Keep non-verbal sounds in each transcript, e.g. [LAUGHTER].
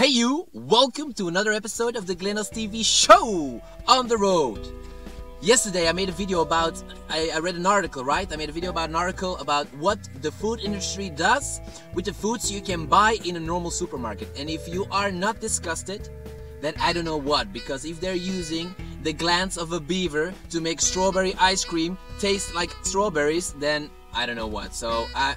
Hey you, welcome to another episode of the Glenn Ost TV show on the road. Yesterday I made a video about, I, I, read an article, right? I made a video about an article about what the food industry does with the foods you can buy in a normal supermarket. And if you are not disgusted, then I don't know what, because if they're using the glands of a beaver to make strawberry ice cream taste like strawberries, then I don't know what. So I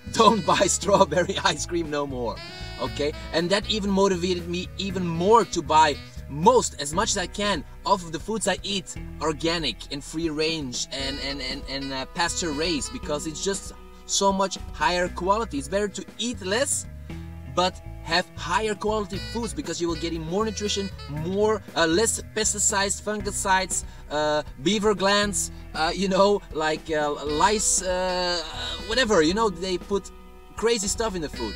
[LAUGHS] don't buy strawberry [LAUGHS] ice cream no more okay? And that even motivated me even more to buy most as much as I can of the foods I eat organic and free range and and and, and uh, pasture raised because it's just so much higher quality. It's better to eat less but have higher quality foods because you will getting more nutrition more uh, less pesticides fungicides uh, beaver glands uh, you know like uh, lice uh, whatever you know they put crazy stuff in the food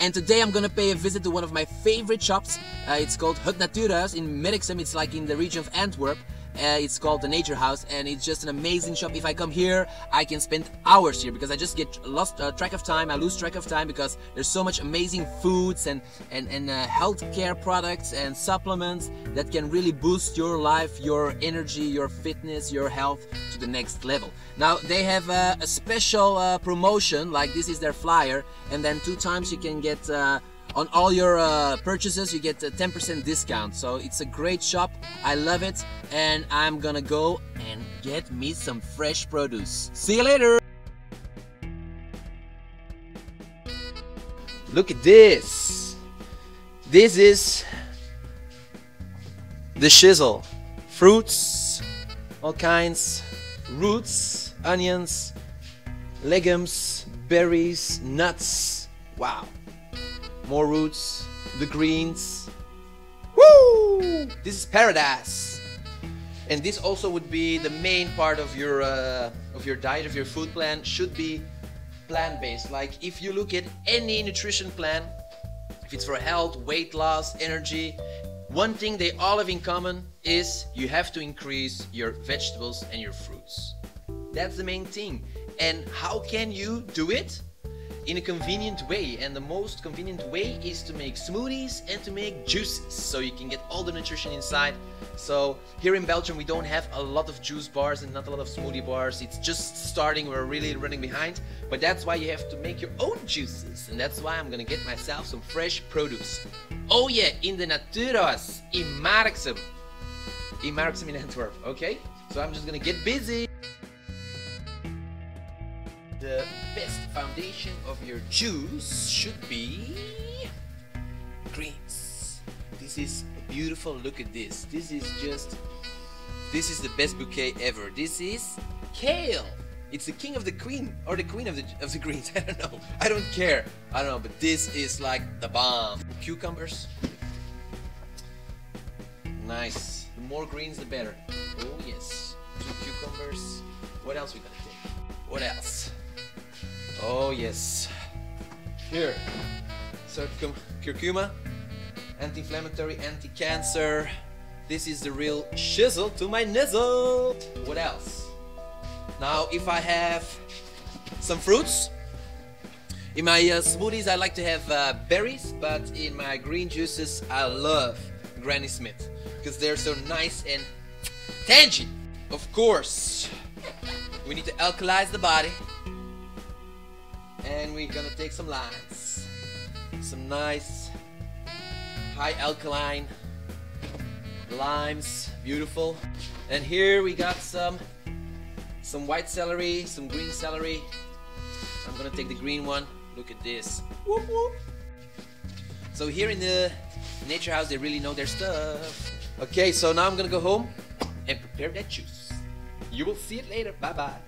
and today I'm gonna pay a visit to one of my favorite shops. Uh, it's called Het Natuurhuis in Merksem. It's like in the region of Antwerp. Uh, it's called the Nature House and it's just an amazing shop. If I come here, I can spend hours here because I just get lost uh, track of time. I lose track of time because there's so much amazing foods and and and uh, healthcare products and supplements that can really boost your life, your energy, your fitness, your health to the next level. Now they have a special uh, promotion, like this is their flyer, and then two times you can get uh, on all your uh, purchases you get a 10% discount. So it's a great shop. I love it. And I'm gonna go and get me some fresh produce. See you later. Look at this. This is the shizzle. Fruits all kinds. Roots onions legumes berries nuts. Wow more roots, the greens. Woo! This is paradise. And this also would be the main part of your uh, of your diet, of your food plan should be plant-based. Like if you look at any nutrition plan, if it's for health, weight loss, energy, one thing they all have in common is you have to increase your vegetables and your fruits. That's the main thing. And how can you do it? In a convenient way and the most convenient way is to make smoothies and to make juices so you can get all the nutrition inside. So here in Belgium we don't have a lot of juice bars and not a lot of smoothie bars. It's just starting we're really running behind. But that's why you have to make your own juices and that's why I'm gonna get myself some fresh produce. Oh yeah in the Natuurhuis in Merksem in Merksem in Antwerp okay? So I'm just gonna get busy the best foundation of your juice should be greens. This is beautiful. Look at this. This is just this is the best bouquet ever. This is kale. It's the king of the queen or the queen of the of the greens. [LAUGHS] I don't know. I don't care. I don't know. But this is like the bomb. Cucumbers. Nice. The more greens, the better. Oh yes. Two cucumbers. What else we gonna take? What else? Oh yes. Here. So curcuma, anti-inflammatory, anti-cancer. This is the real shizzle to my nizzle. What else? Now if I have some fruits, in my uh, smoothies I like to have uh, berries, but in my green juices I love Granny Smith because they're so nice and tangy. Of course, we need to alkalize the body and we're gonna take some limes some nice high alkaline limes beautiful. And here we got some some white celery some green celery. I'm gonna take the green one. Look at this. Whoop, whoop. so here in the nature house they really know their stuff. Okay so now I'm gonna go home and prepare that juice. You will see it later. Bye bye